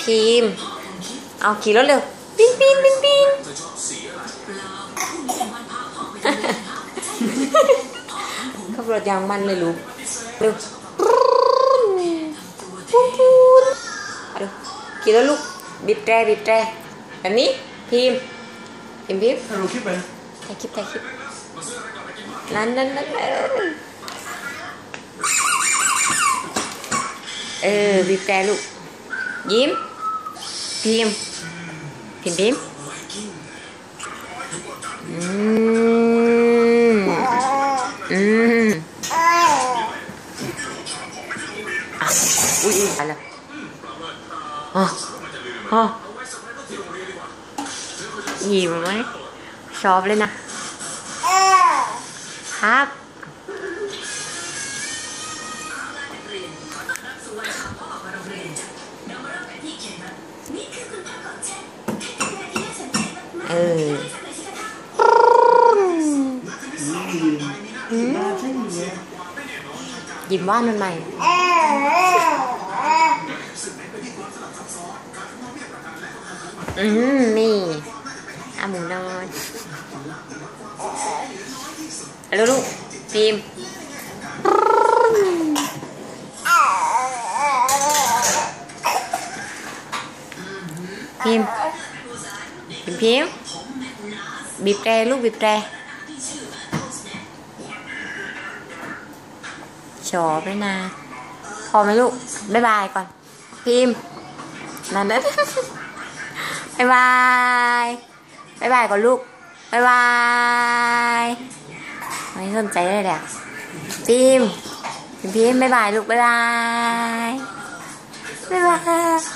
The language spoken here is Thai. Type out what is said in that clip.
พิมพ์ เอาขี่รถเร็วปีนปีนปีนปีนขับรถยางมันเลยลูกเร็วปูนปูนเอาดูขี่รถลูกบีบแตรบีบแตรแบบนี้พิมพ์พิมพ์พิมพ์ถ้าเราคิดไปถ่ายคลิปถ่ายคลิปนั่นนั่นนั่นเออบีบแตรลูก ยิ้ม พิมพิมพิมอืมอืมอะอุ้ยอะไรอ๋ออ๋อยิ้มไหมชอบเลยนะครับ เออยิ้มว่านันใหม่อืมนี่อาหมูนอนแล้วลูกพิมพ์พิม พิมพ์พิมพ์บีบแตรลูกบีบแตรชอบเลยนะ พอไหมลูก บ๊ายบายก่อน พิมพ์นั่นนั่นบ๊ายบาย บ๊ายบายก่อนลูก บ๊ายบาย ไม่สนใจเลยแหละพิมพ์พิมพ์พิมพ์บ๊ายบายลูก บ๊ายบาย บ๊ายบาย